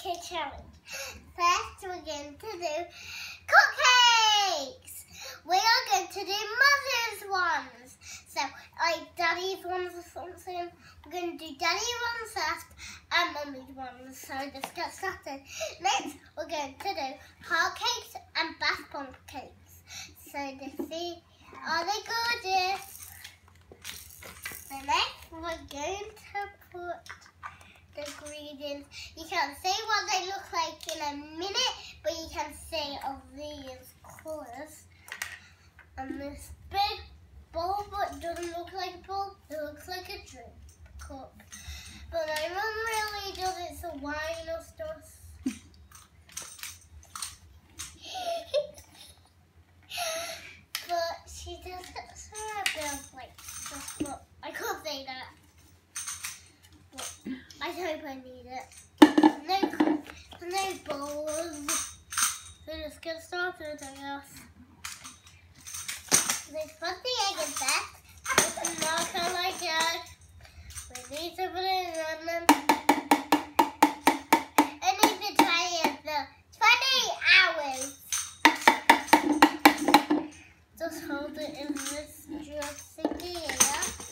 cupcake challenge. First, we're going to do cupcakes. We are going to do mother's ones. So, like daddy's ones or something. We're going to do daddy ones first and mummy's ones. So, let's get started. Next, we're going to do heart cakes and bath bomb cakes. So, let's see. Are they gorgeous? So next, we're going to put the You can see what they look like in a minute, but you can see of these colours. And this big bowl, but doesn't look like a bowl, it looks like a drink cup. But my mum really does it so wine or I hope I need it. No, no balls. So just get started with put the egg in that. And knock it like that. We need to put it in them. Need to try it for 20 hours. Just hold it in this dressing here.